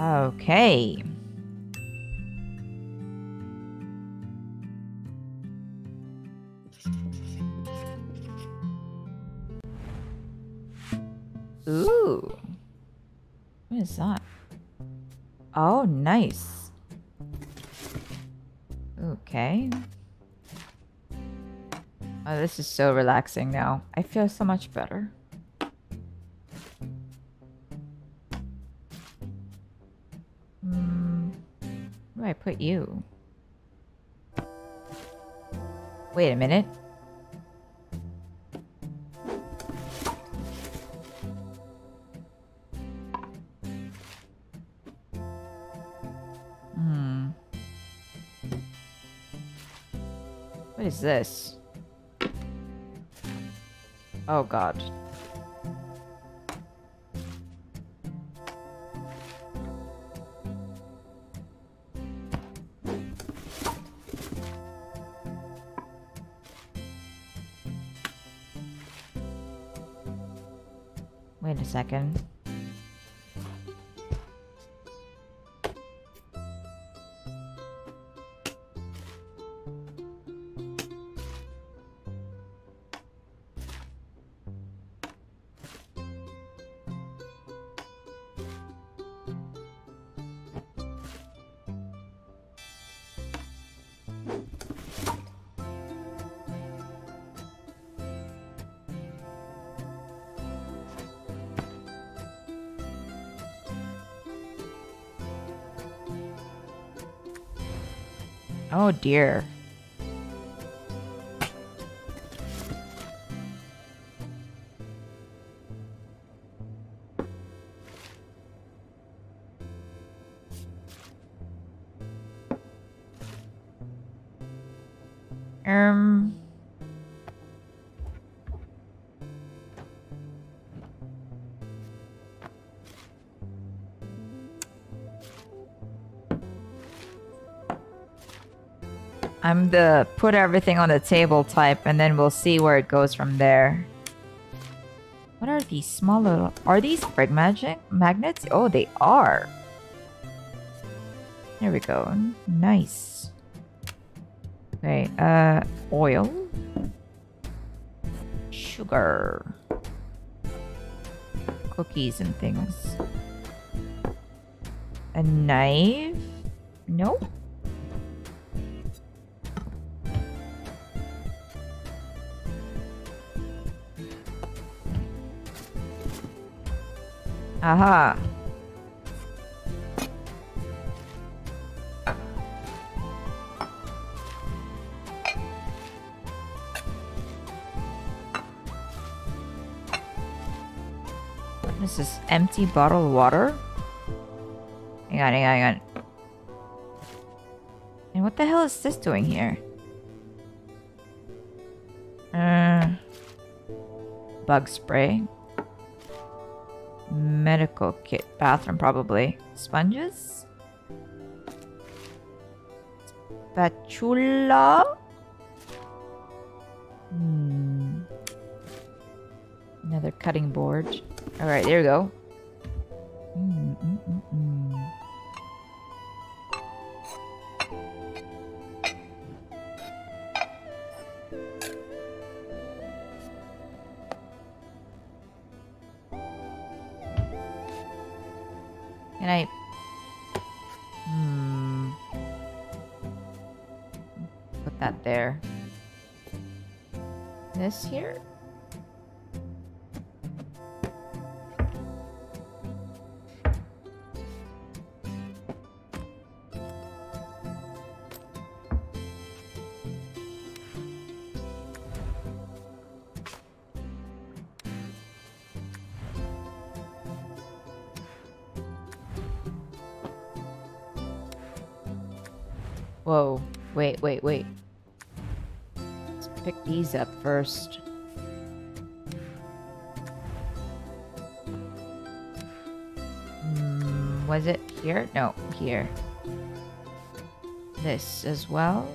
Okay. Ooh. What is that? Oh, nice. Okay. Oh, this is so relaxing now. I feel so much better. Put you? Wait a minute. Hmm. What is this? Oh god. Oh dear. I'm the put everything on the table type and then we'll see where it goes from there. What are these small little... Are these frig magic magnets? Oh, they are. There we go. Nice. Okay, uh, oil. Sugar. Cookies and things. A knife? Nope. Aha. This is empty bottle of water. Hang on, hang on, hang on. And what the hell is this doing here? Uh, bug spray. Medical kit. Bathroom, probably. Sponges? Spatula? Hmm. Another cutting board. Alright, there we go. Mm, Can I... Hmm... Put that there. This here? Wait, wait. Let's pick these up first. Hmm, was it here? No, here. This as well.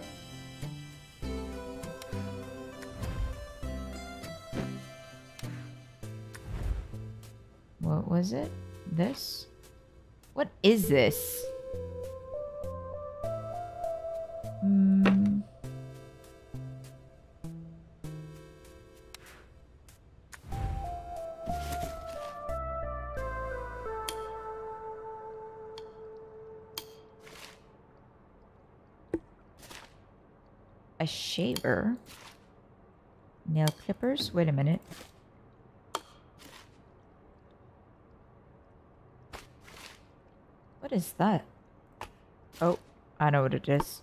What was it? This? What is this? Wait a minute. What is that? Oh, I know what it is.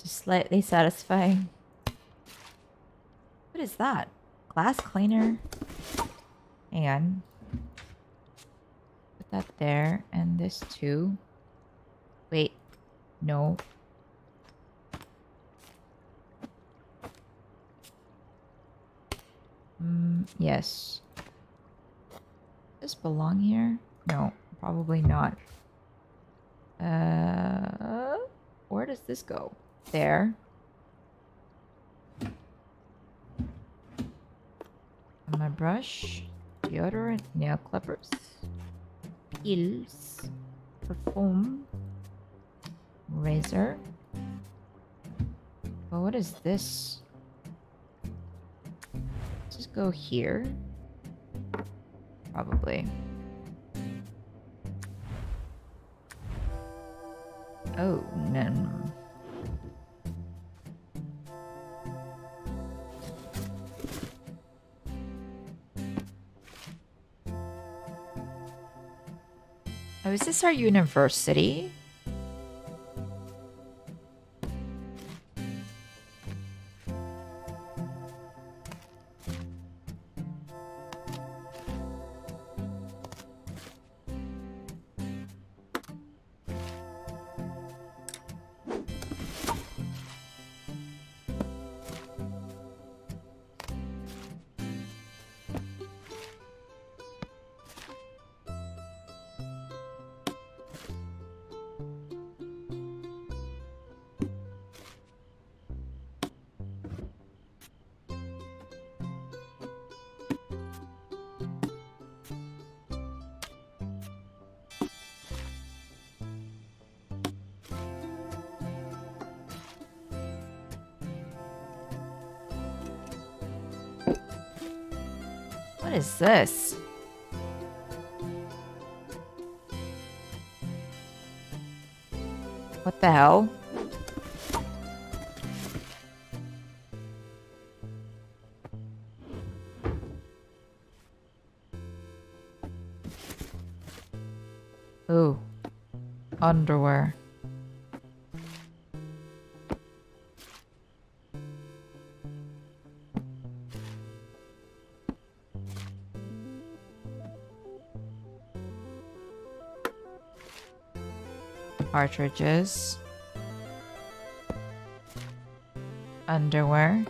Just slightly satisfying. What is that? Glass cleaner? Hang on that there and this too. Wait, no. Mm, yes. Does this belong here? No, probably not. Uh, where does this go? There. My brush, deodorant, nail clippers pills, perfume, razor. Well, what is this? Just go here. Probably. Oh, no. Is this our university? What is this? What the hell? Cartridges, underwear,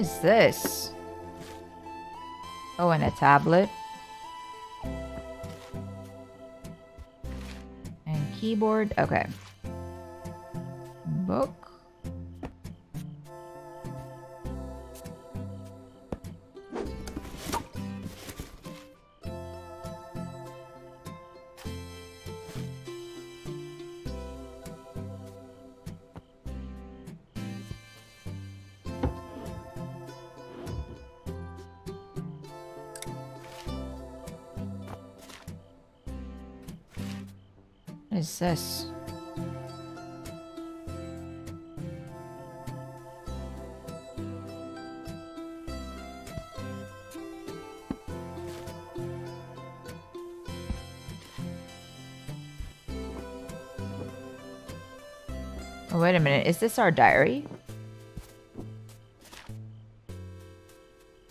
is this? Oh, and a tablet. And keyboard. Okay. This? Oh, wait a minute. Is this our diary?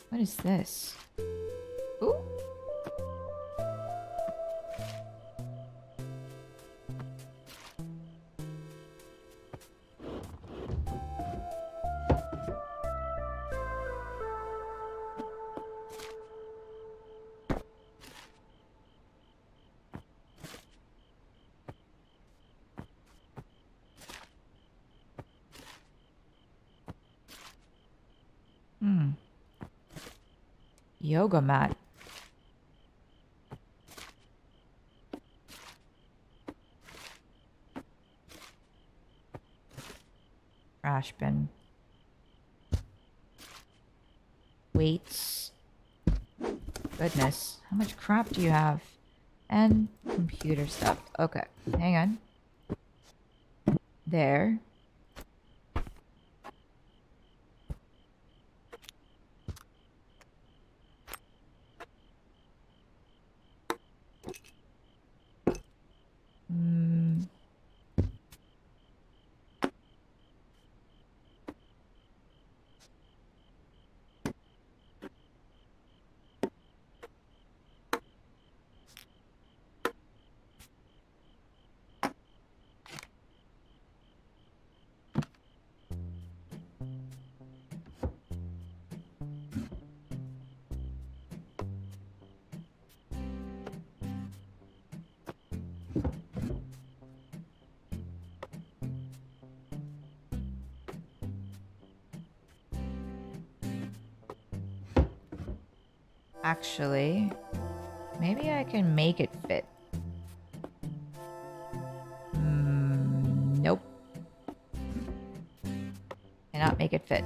What is this? Yoga mat. Trash bin. Weights. Goodness. How much crap do you have? And computer stuff. Okay. Hang on. There. Actually, maybe I can make it fit. Mm, nope. Cannot make it fit.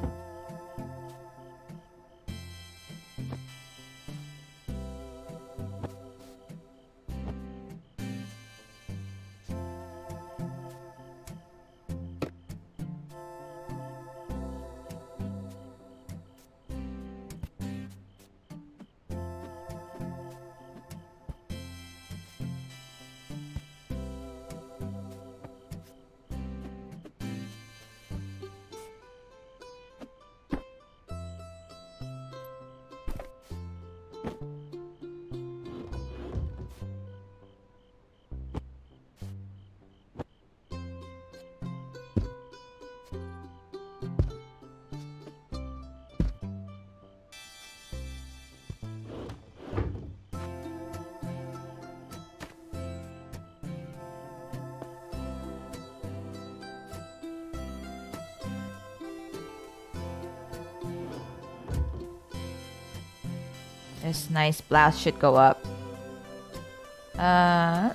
This nice blast should go up. Uh.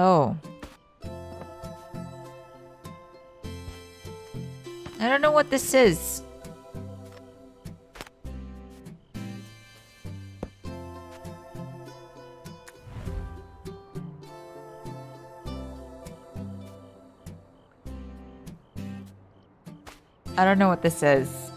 Oh. I don't know what this is. I don't know what this is.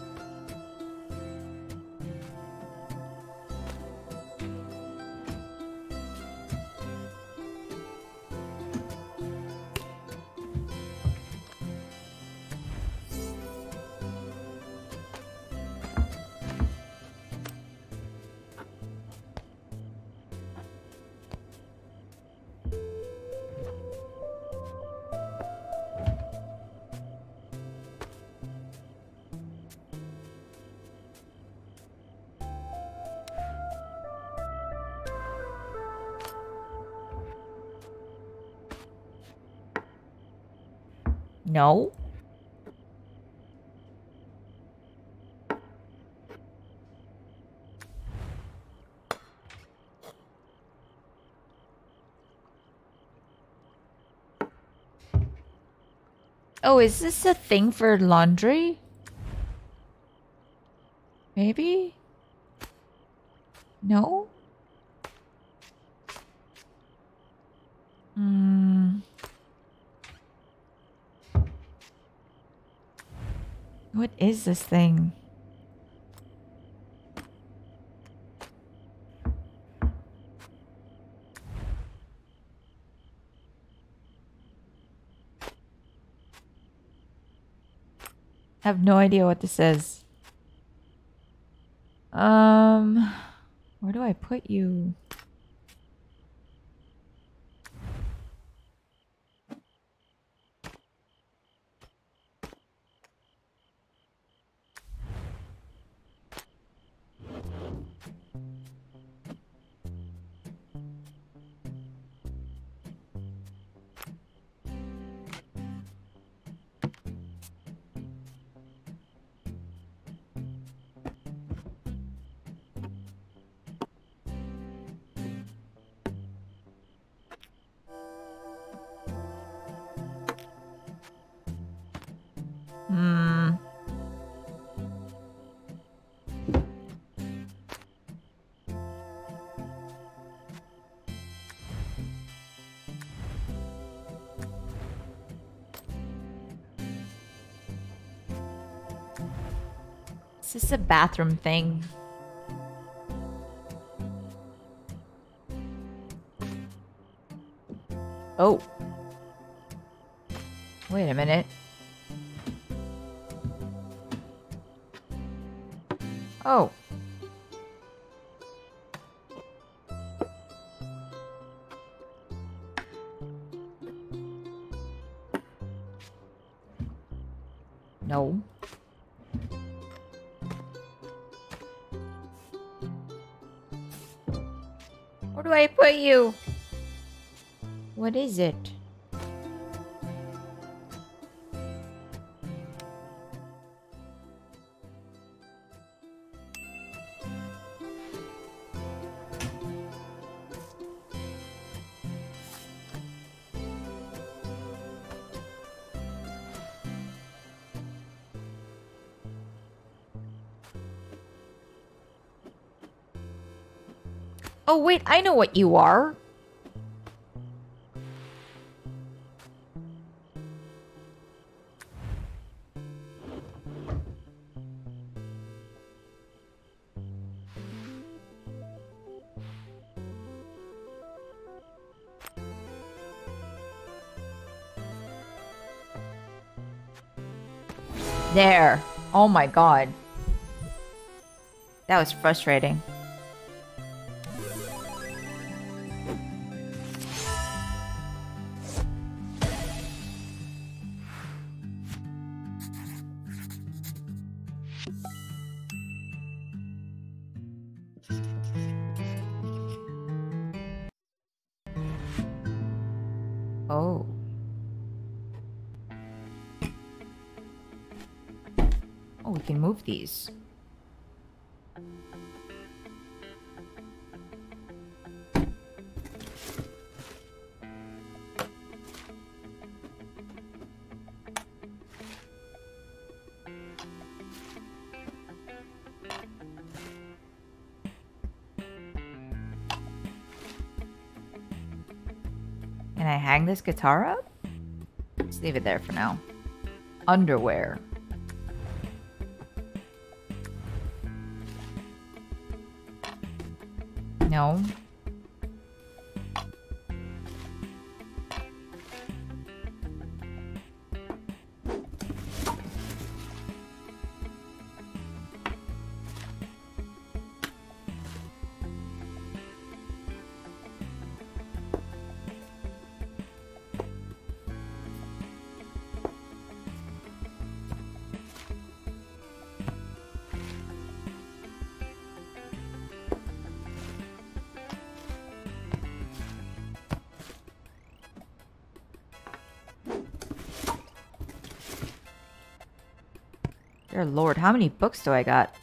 Oh, is this a thing for laundry? Maybe? No? Hmm. What is this thing? Have no idea what this is. Um, where do I put you? A bathroom thing? Oh. Wait a minute. Oh. Do you? What is it? Oh, wait, I know what you are. There. Oh my god. That was frustrating. Can I hang this guitar up? Let's leave it there for now. Underwear. No. Dear lord, how many books do I got?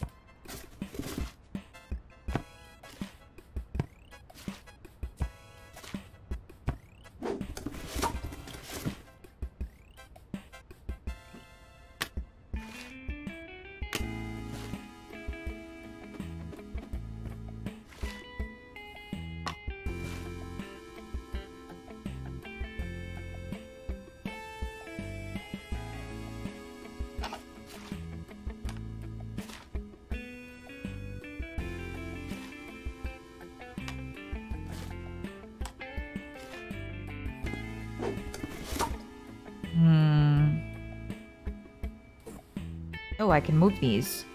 I can move these.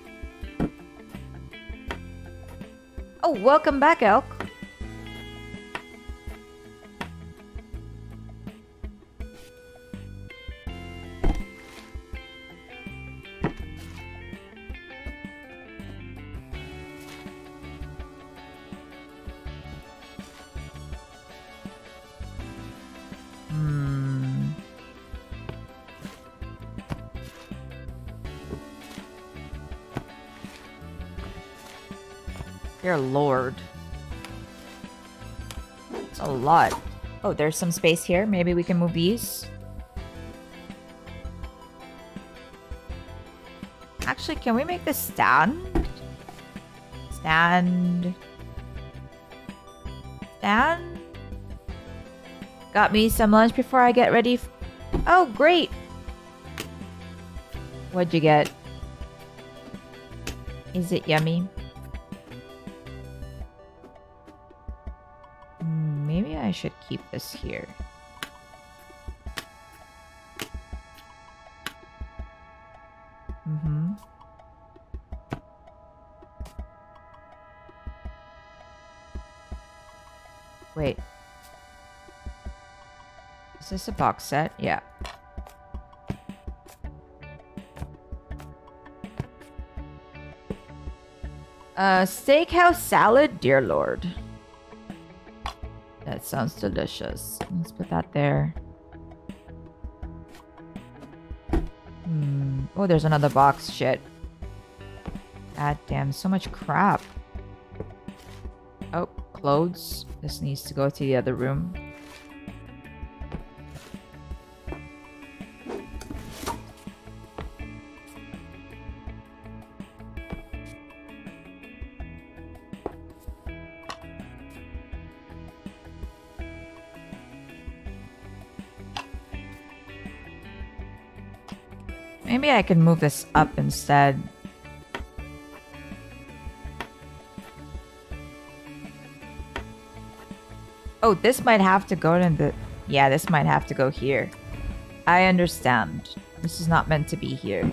Oh, welcome back, Elk. Dear lord. It's a lot. Oh, there's some space here. Maybe we can move these. Actually, can we make this stand? Stand. Stand. Got me some lunch before I get ready. oh, great. What'd you get? Is it yummy? Keep this here. Mm-hmm. Wait. Is this a box set? Yeah. Uh, steakhouse salad? Dear lord. Sounds delicious. Let's put that there. Hmm. Oh, there's another box. Shit. God damn, so much crap. Oh, clothes. This needs to go to the other room. I can move this up instead. Oh, this might have to go in the... Yeah, this might have to go here. I understand. This is not meant to be here.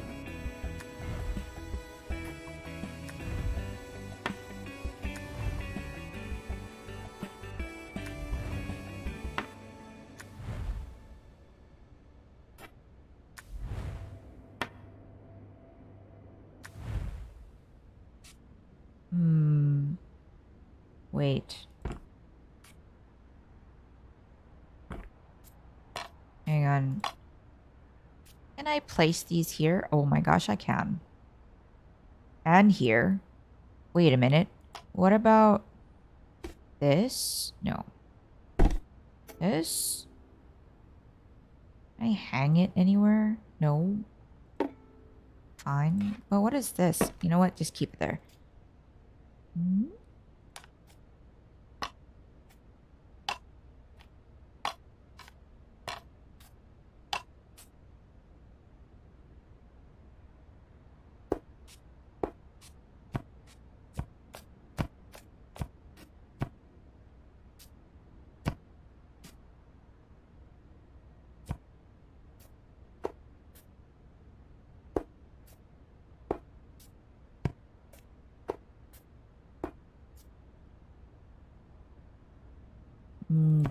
Place these here? Oh my gosh, I can. And here. Wait a minute. What about this? No. This? Can I hang it anywhere? No. Fine. But what is this? You know what? Just keep it there. Hmm?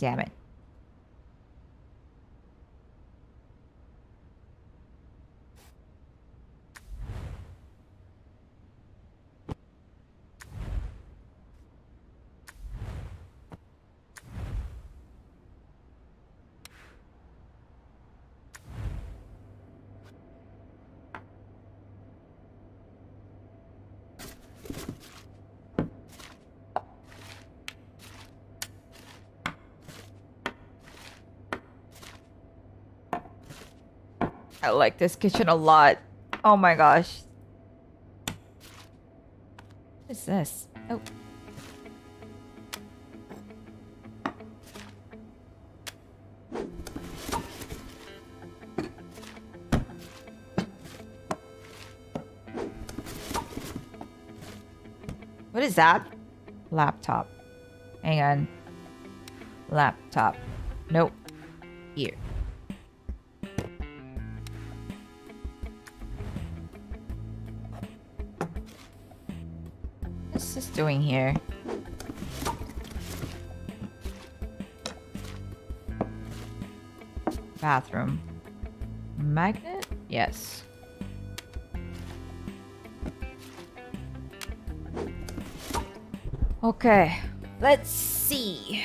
Damn it. I like this kitchen a lot. Oh my gosh. What is this? Oh. What is that? Laptop. Hang on. Laptop. Nope. Here. Doing here? Bathroom. Magnet? Yes. Okay, let's see.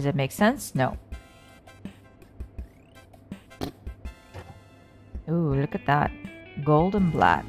Does it make sense? No. Ooh, look at that. Gold and black.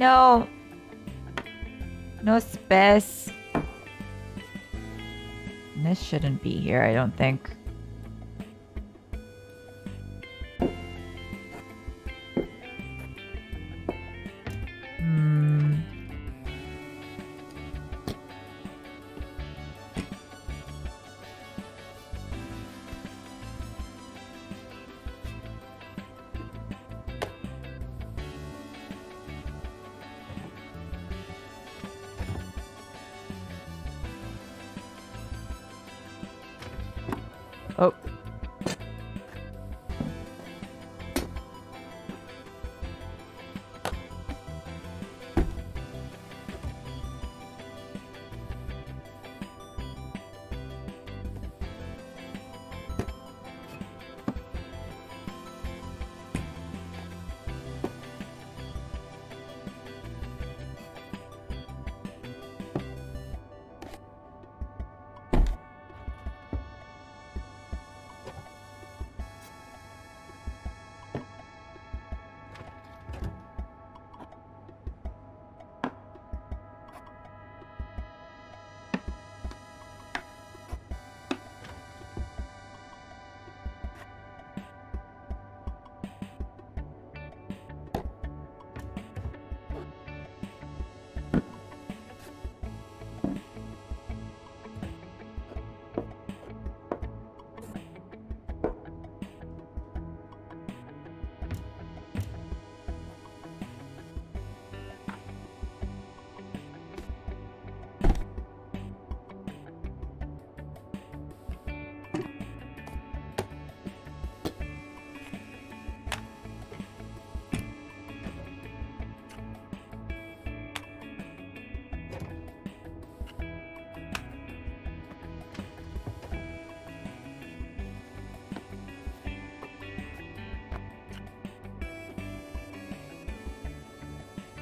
No. No space. This shouldn't be here, I don't think.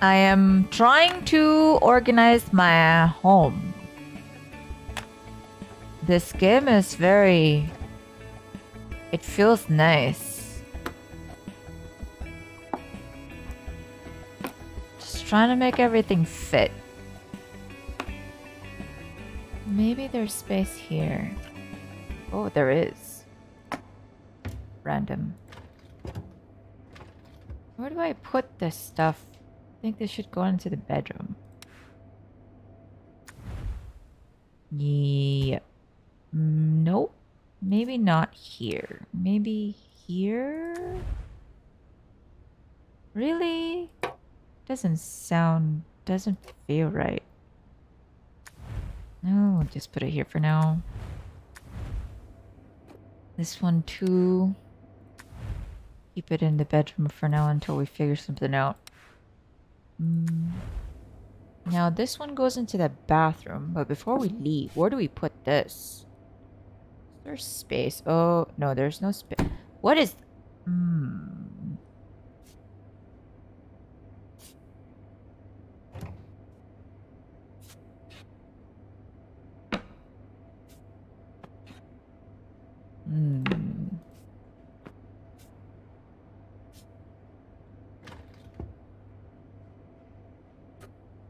I am trying to organize my home. This game is very... It feels nice. Just trying to make everything fit. Maybe there's space here. Oh, there is. Random. Where do I put this stuff? I think this should go into the bedroom. Yeah. Nope. Maybe not here. Maybe here? Really? Doesn't sound... Doesn't feel right. No, just put it here for now. This one too. Keep it in the bedroom for now until we figure something out. Mm. Now this one goes into the bathroom, but before we leave, where do we put this? Is there space? Oh, no, there's no space. What is... Hmm. Hmm.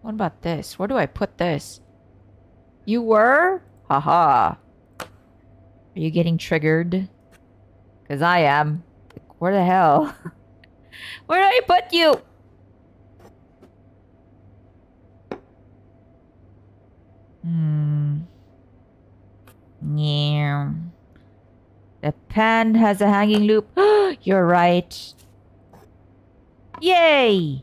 What about this? Where do I put this? You were? Haha. Are you getting triggered? Because I am. Where the hell? Where did I put you? Hmm. Yeah. The pan has a hanging loop. You're right. Yay!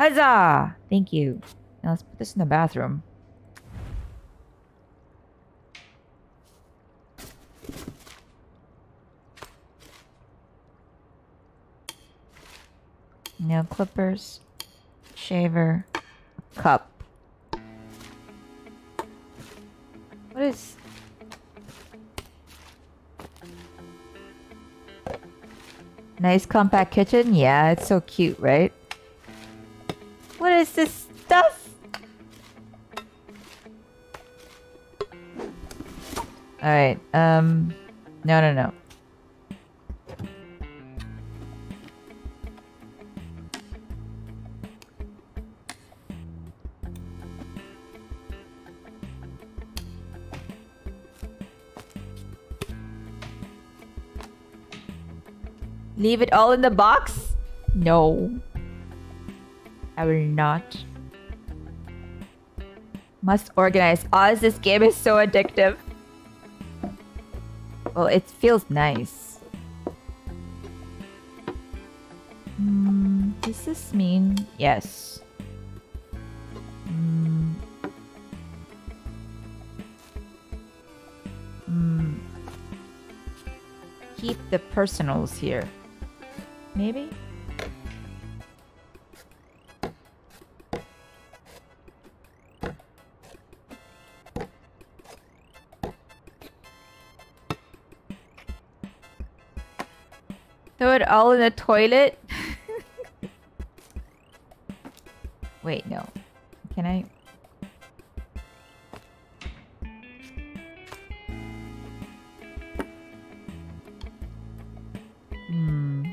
Huzzah! Thank you. Now let's put this in the bathroom. Nail clippers, shaver, cup. What is... Nice compact kitchen? Yeah, it's so cute, right? What is this stuff? Alright, um... No, no, no. Leave it all in the box? No. I will not. Must organize. Oz, this game is so addictive. Well, it feels nice. Mm, does this mean... Yes. Mm. Mm. Keep the personals here. Maybe? Throw it all in the toilet? Wait, no. Can I... Hmm.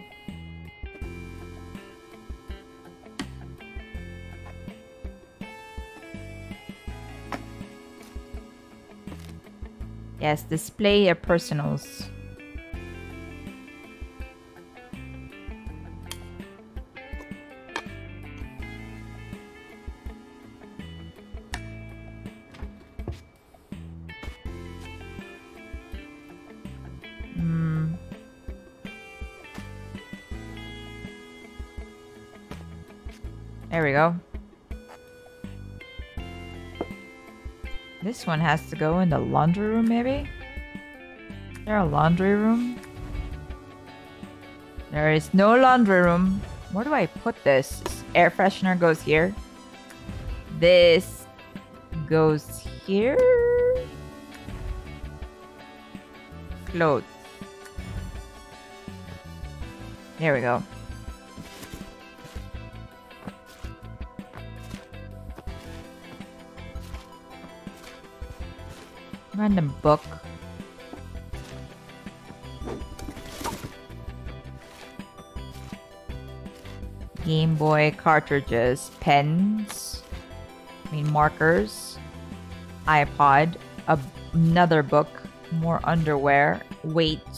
Yes, display your personals. This one has to go in the laundry room, maybe? Is there a laundry room? There is no laundry room. Where do I put this? Air freshener goes here. This goes here. Clothes. There we go. Random book. Game Boy cartridges, pens, I mean markers, iPod, another book, more underwear, weights.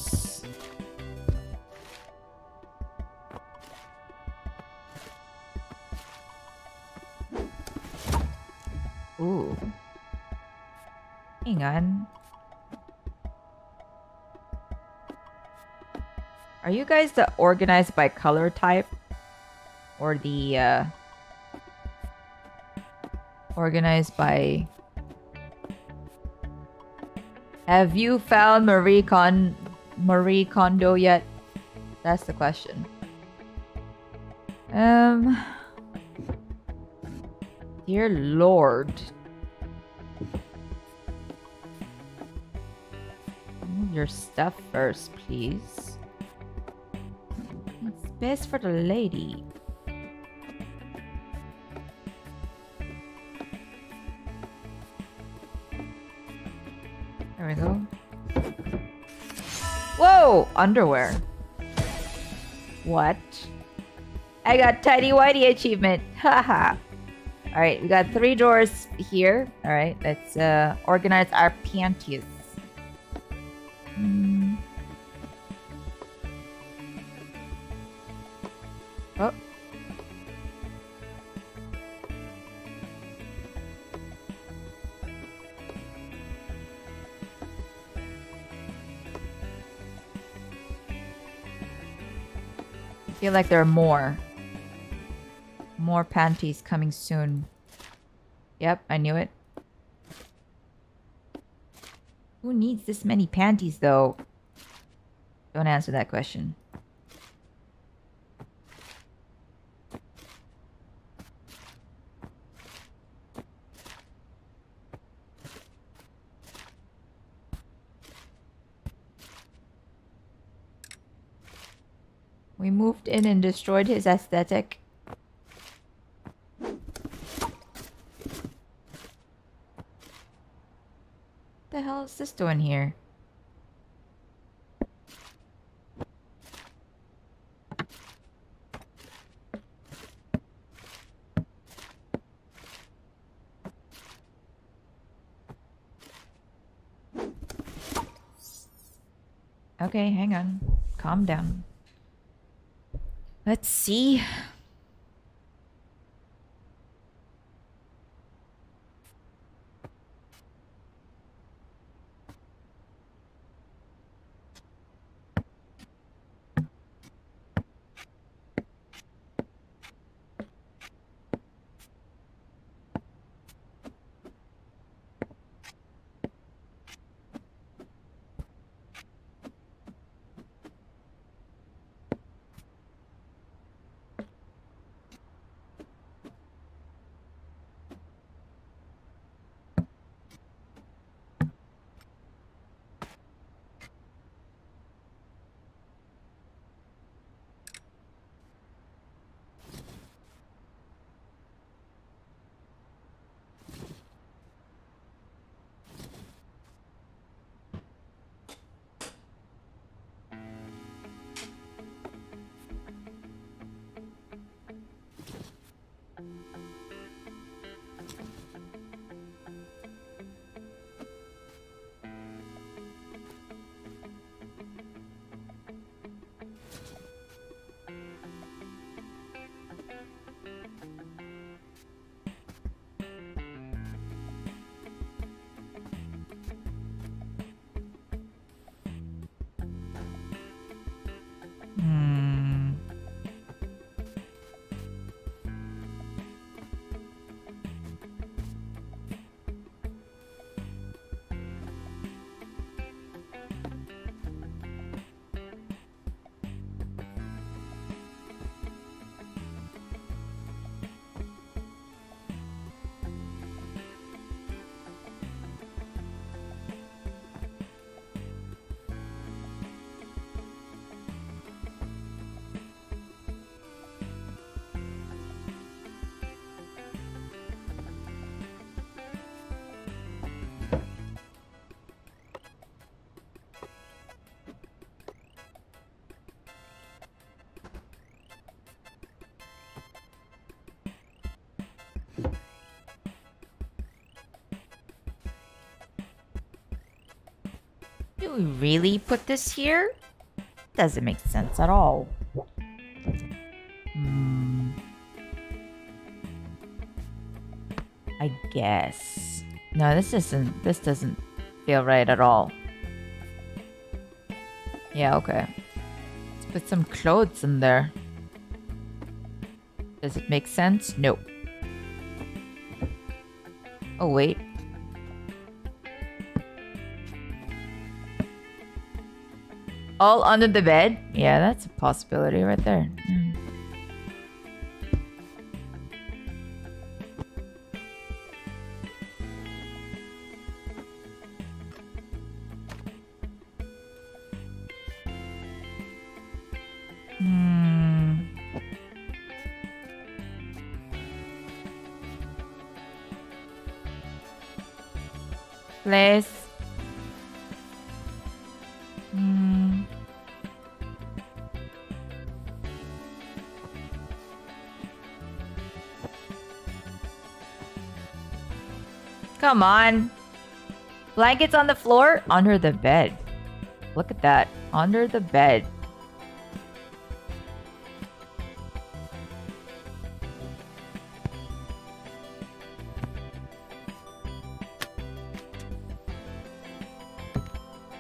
On. Are you guys the organized by color type? Or the, uh... Organized by... Have you found Marie Con... Marie Kondo yet? That's the question. Um... Dear Lord. Your stuff first, please. It's best for the lady. There we go. Whoa! Underwear. What? I got Tidy Whitey achievement. Haha. Alright, we got three drawers here. Alright, let's uh, organize our panties. Feel like there are more. More panties coming soon. Yep, I knew it. Who needs this many panties, though? Don't answer that question. We moved in and destroyed his aesthetic. the hell is this doing here? Okay, hang on. Calm down. Let's see. We really put this here? Doesn't make sense at all. Hmm. I guess. No, this isn't. This doesn't feel right at all. Yeah, okay. Let's put some clothes in there. Does it make sense? No. Oh, wait. All under the bed? Yeah, that's a possibility right there. Come on. Blankets on the floor? Under the bed. Look at that. Under the bed.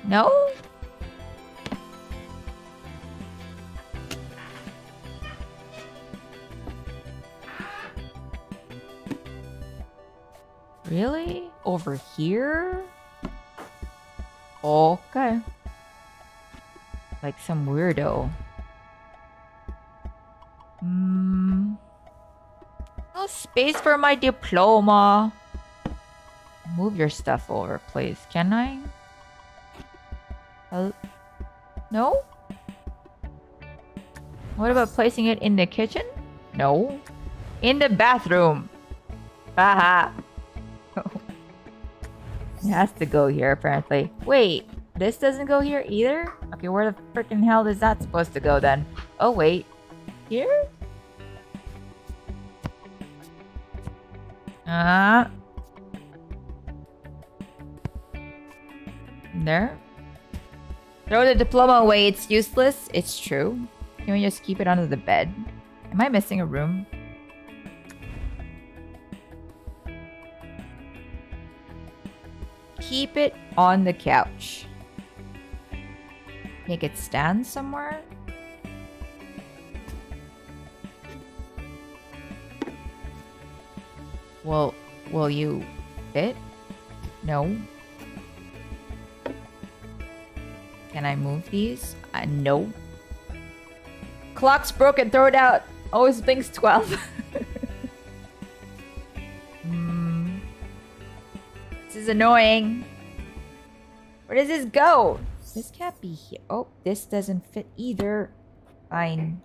No? Over here? Okay. Like some weirdo. Hmm. No space for my diploma. Move your stuff over, please. Can I? No? What about placing it in the kitchen? No. In the bathroom. Haha. It has to go here, apparently. Wait, this doesn't go here either? Okay, where the freaking hell is that supposed to go then? Oh, wait. Here? Uh, there? Throw the diploma away, it's useless. It's true. Can we just keep it under the bed? Am I missing a room? Keep it on the couch. Make it stand somewhere? Will, will you fit? No. Can I move these? Uh, no. Clock's broken, throw it out. Always thinks 12. This is annoying. Where does this go? This can't be here. Oh, this doesn't fit either. Fine.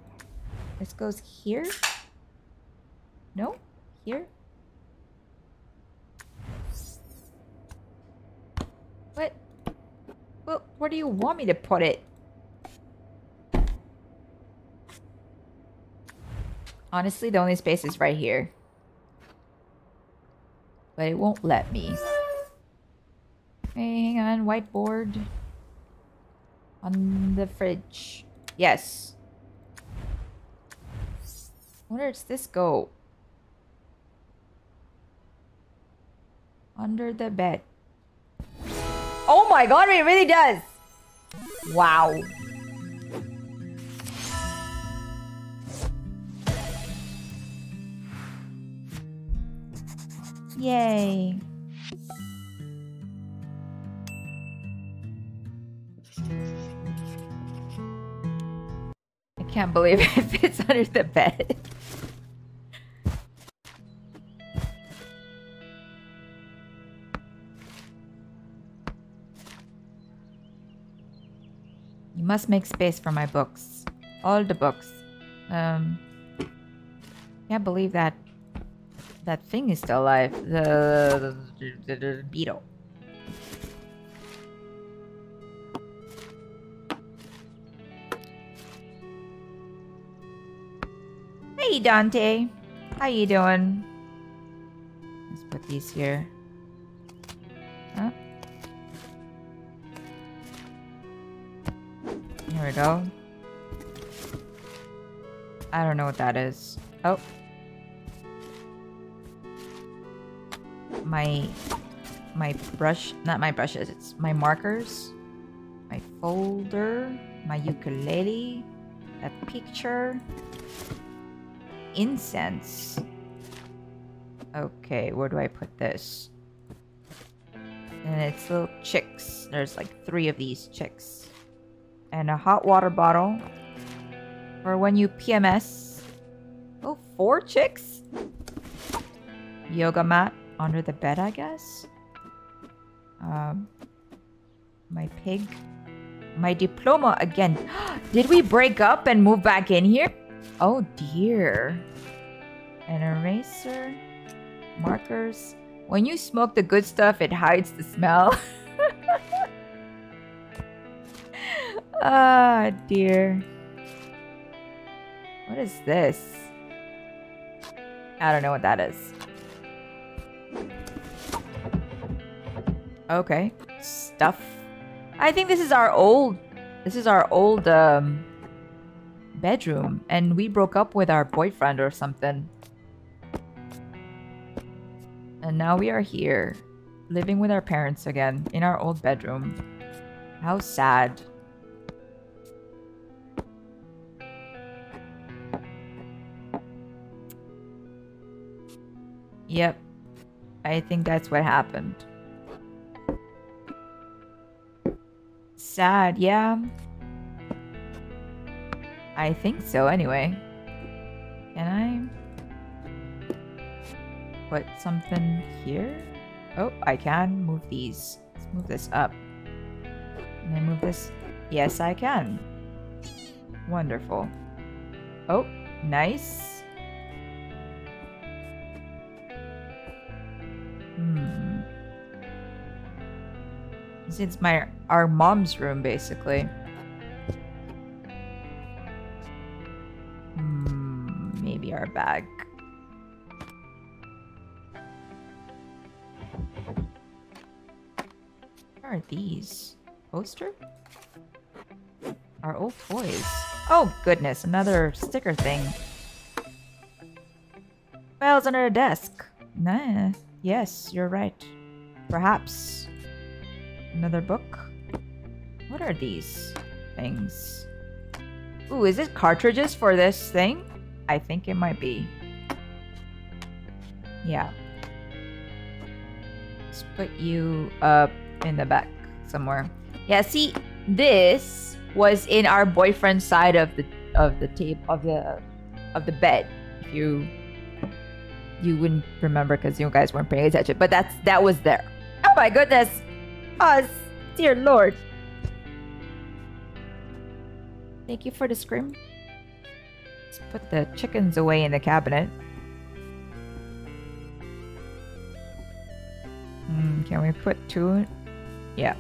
This goes here? No? Here? What? Well, where do you want me to put it? Honestly, the only space is right here. But it won't let me. Hey, hang on. Whiteboard. On the fridge. Yes. Where does this go? Under the bed. Oh my god, it really does! Wow. Yay. Can't believe it fits under the bed. You must make space for my books. All the books. Um, can't believe that that thing is still alive. The, the, the, the beetle. Dante, how you doing? Let's put these here. Huh? Here we go. I don't know what that is. Oh. My my brush, not my brushes, it's my markers, my folder, my ukulele, a picture, incense. Okay, where do I put this? And it's little chicks. There's like three of these chicks. And a hot water bottle for when you PMS. Oh, four chicks? Yoga mat under the bed, I guess? Um, my pig. My diploma again. Did we break up and move back in here? Oh dear. An eraser. Markers. When you smoke the good stuff, it hides the smell. ah, dear. What is this? I don't know what that is. Okay. Stuff. I think this is our old... This is our old, um... Bedroom. And we broke up with our boyfriend or something. And now we are here. Living with our parents again. In our old bedroom. How sad. Yep. I think that's what happened. sad, yeah. I think so, anyway. Can I put something here? Oh, I can move these. Let's move this up. Can I move this? Yes, I can. Wonderful. Oh, nice. Hmm. It's my our mom's room, basically. Our bag. What are these? Poster? Our old toys. Oh, goodness. Another sticker thing. It's under a desk. Nah. Yes, you're right. Perhaps. Another book? What are these things? Ooh, is it cartridges for this thing? I think it might be. Yeah. Let's put you up in the back somewhere. Yeah, see, this was in our boyfriend's side of the of the tape of the of the bed. If you you wouldn't remember because you guys weren't paying attention, but that's that was there. Oh my goodness! us, dear Lord. Thank you for the scream. Let's put the chickens away in the cabinet. Mm, can we put two? Yeah.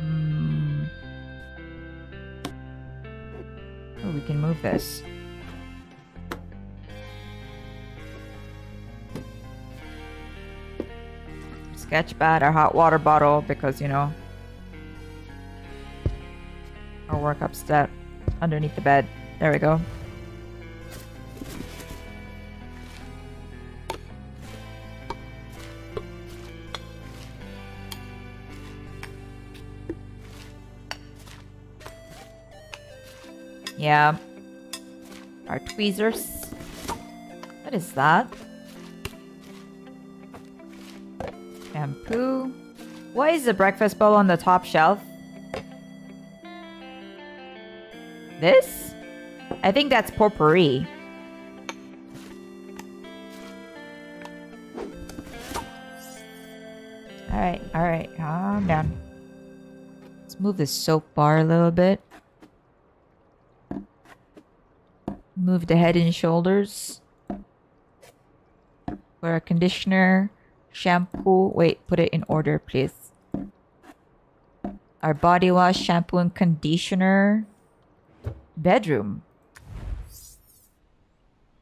Mm. Oh, we can move this. Sketch pad, our hot water bottle, because, you know, our workup step underneath the bed. There we go. Yeah. Our tweezers. What is that? Shampoo. Why is the breakfast bowl on the top shelf? This? I think that's potpourri. Alright, alright, calm down. Let's move the soap bar a little bit. Move the head and shoulders. For a conditioner shampoo. Wait, put it in order, please. Our body wash, shampoo, and conditioner. Bedroom.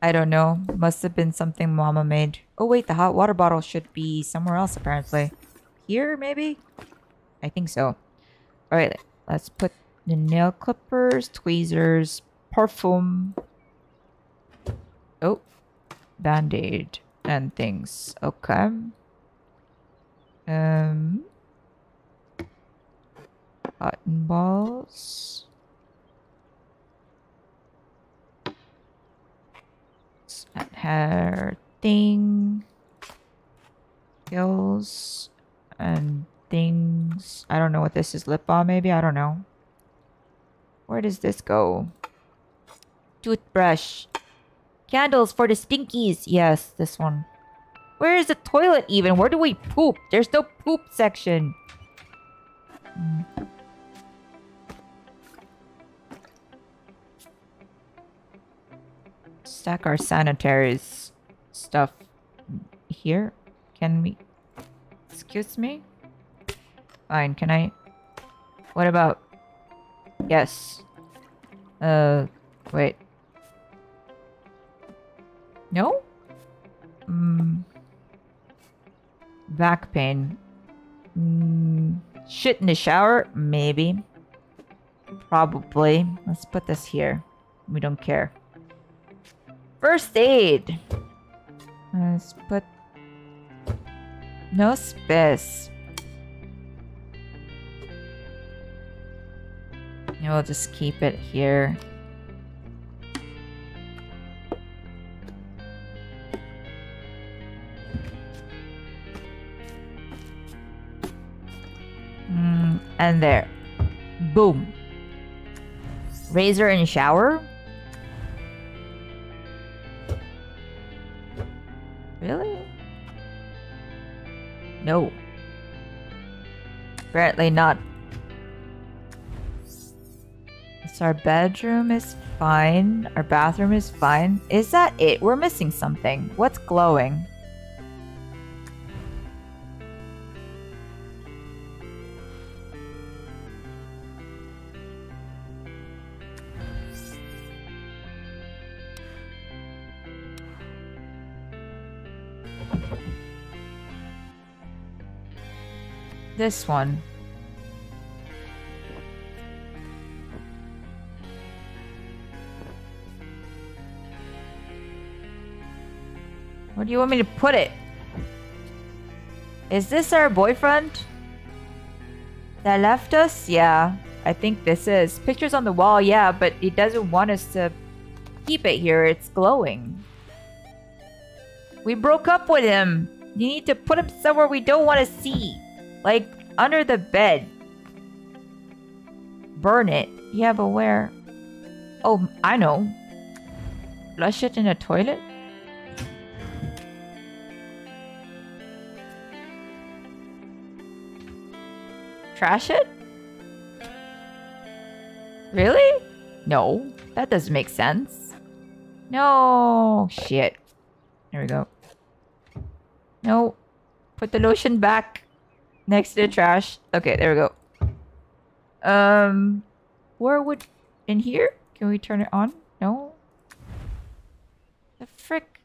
I don't know. Must have been something Mama made. Oh wait, the hot water bottle should be somewhere else apparently. Here, maybe? I think so. Alright, let's put the nail clippers, tweezers, parfum. Oh, band-aid and things. Okay. Um, cotton balls. That hair thing. Pills and things. I don't know what this is. Lip balm, maybe? I don't know. Where does this go? Toothbrush. Candles for the stinkies. Yes, this one. Where is the toilet even? Where do we poop? There's no poop section. Stack our sanitaries stuff here. Can we... Excuse me? Fine, can I... What about... Yes. Uh, wait. No? Mm. Back pain. Mm. Shit in the shower? Maybe. Probably. Let's put this here. We don't care. First aid. Let's put... No space. We'll just keep it here. And there. Boom. Razor and shower? Really? No. Apparently not. So our bedroom is fine. Our bathroom is fine. Is that it? We're missing something. What's glowing? This one. Where do you want me to put it? Is this our boyfriend? That left us? Yeah, I think this is. Pictures on the wall, yeah, but he doesn't want us to keep it here. It's glowing. We broke up with him. You need to put him somewhere we don't want to see. Like, under the bed. Burn it. Yeah, but where? Oh, I know. Flush it in a toilet? Trash it? Really? No, that doesn't make sense. No, shit. There we go. No, put the lotion back next to the trash. Okay, there we go. Um, where would... In here? Can we turn it on? No? The frick?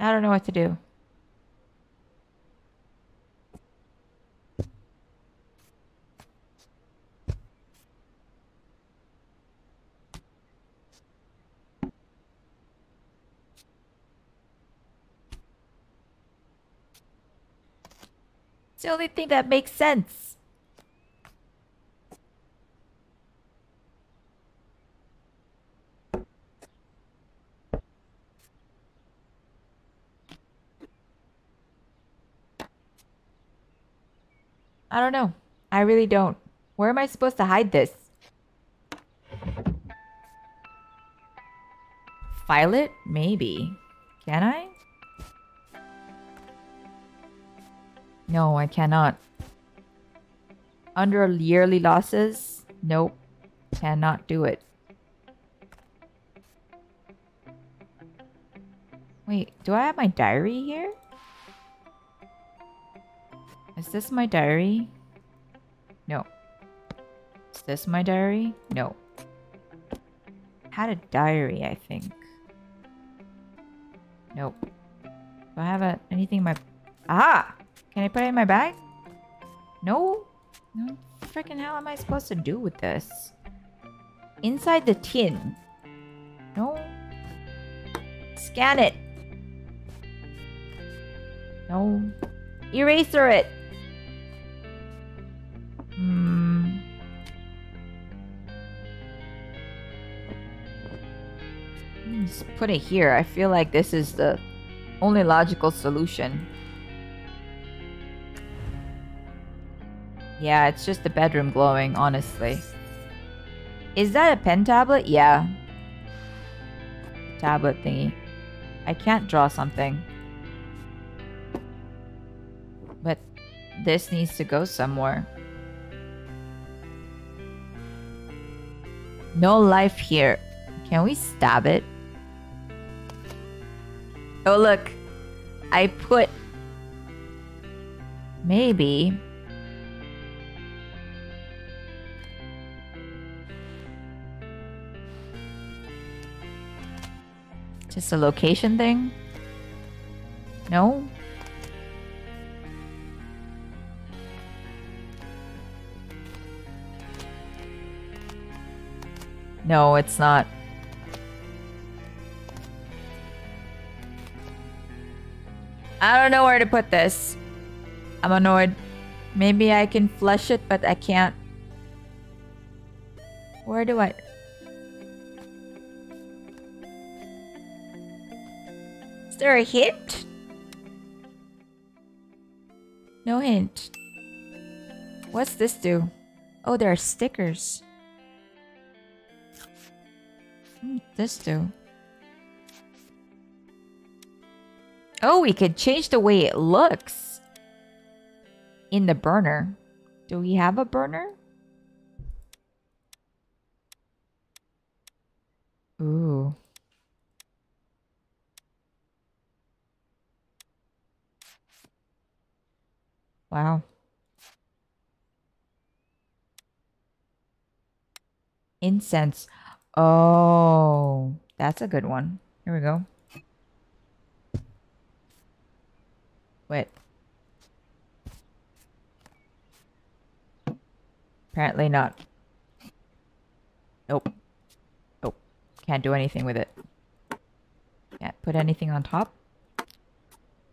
I don't know what to do. The only thing that makes sense. I don't know. I really don't. Where am I supposed to hide this? File it? Maybe. Can I? No, I cannot. Under yearly losses? Nope. Cannot do it. Wait, do I have my diary here? Is this my diary? No. Is this my diary? No. Had a diary, I think. Nope. Do I have a, anything in my... Ah! Can I put it in my bag? No? No? Freaking hell am I supposed to do with this? Inside the tin. No? Scan it. No. Eraser it. Hmm. Just put it here. I feel like this is the only logical solution. Yeah, it's just the bedroom glowing, honestly. Is that a pen tablet? Yeah. Tablet thingy. I can't draw something. But this needs to go somewhere. No life here. Can we stab it? Oh, look. I put... Maybe... Just a location thing? No? No, it's not. I don't know where to put this. I'm annoyed. Maybe I can flush it, but I can't. Where do I... there a hint? No hint. What's this do? Oh, there are stickers. Hmm, this do? Oh, we could change the way it looks in the burner. Do we have a burner? Ooh. Wow. Incense. Oh, that's a good one. Here we go. Wait. Apparently not. Nope. Nope. Can't do anything with it. Can't put anything on top.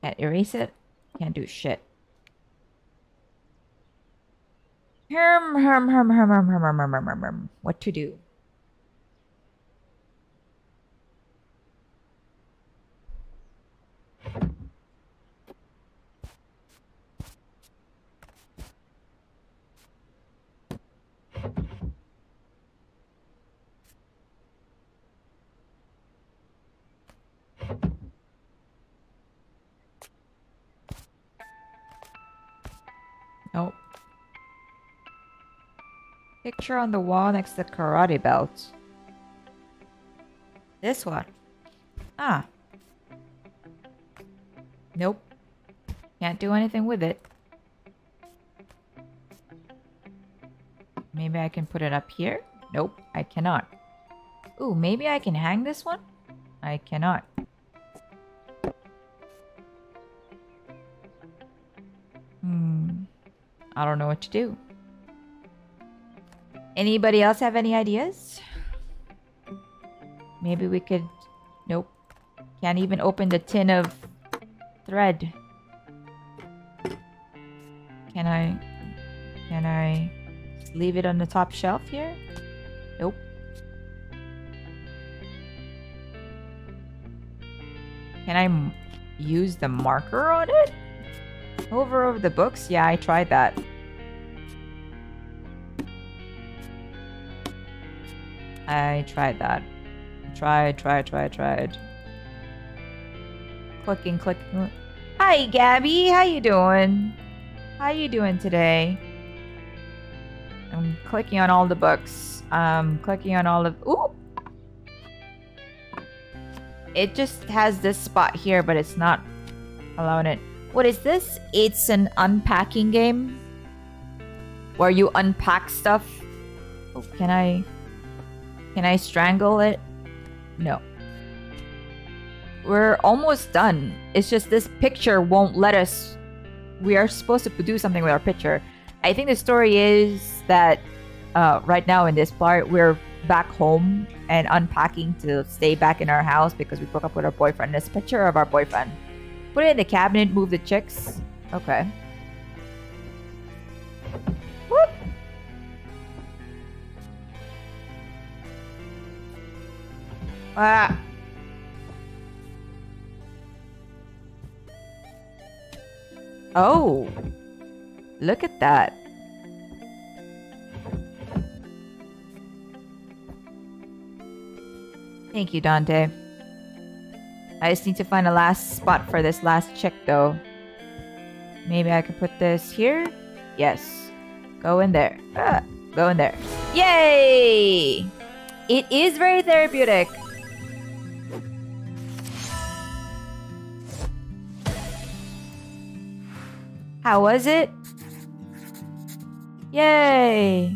Can't erase it. Can't do shit. What to do? Picture on the wall next to the karate belt. This one. Ah. Nope. Can't do anything with it. Maybe I can put it up here? Nope, I cannot. Ooh, maybe I can hang this one? I cannot. Hmm. I don't know what to do. Anybody else have any ideas? Maybe we could... Nope. Can't even open the tin of thread. Can I... Can I leave it on the top shelf here? Nope. Can I use the marker on it? Over over the books? Yeah, I tried that. I tried that. Tried, tried, tried, tried. Clicking, clicking. Hi, Gabby. How you doing? How you doing today? I'm clicking on all the books. Um, clicking on all of... Ooh! It just has this spot here, but it's not allowing it. What is this? It's an unpacking game where you unpack stuff. Oh, can I can I strangle it? No. We're almost done. It's just this picture won't let us we are supposed to do something with our picture. I think the story is that uh, right now in this part we're back home and unpacking to stay back in our house because we broke up with our boyfriend. This picture of our boyfriend. Put it in the cabinet, move the chicks. Okay. Ah. Oh. Look at that. Thank you, Dante. I just need to find a last spot for this last check, though. Maybe I could put this here? Yes. Go in there. Ah, go in there. Yay! It is very therapeutic. How was it? Yay!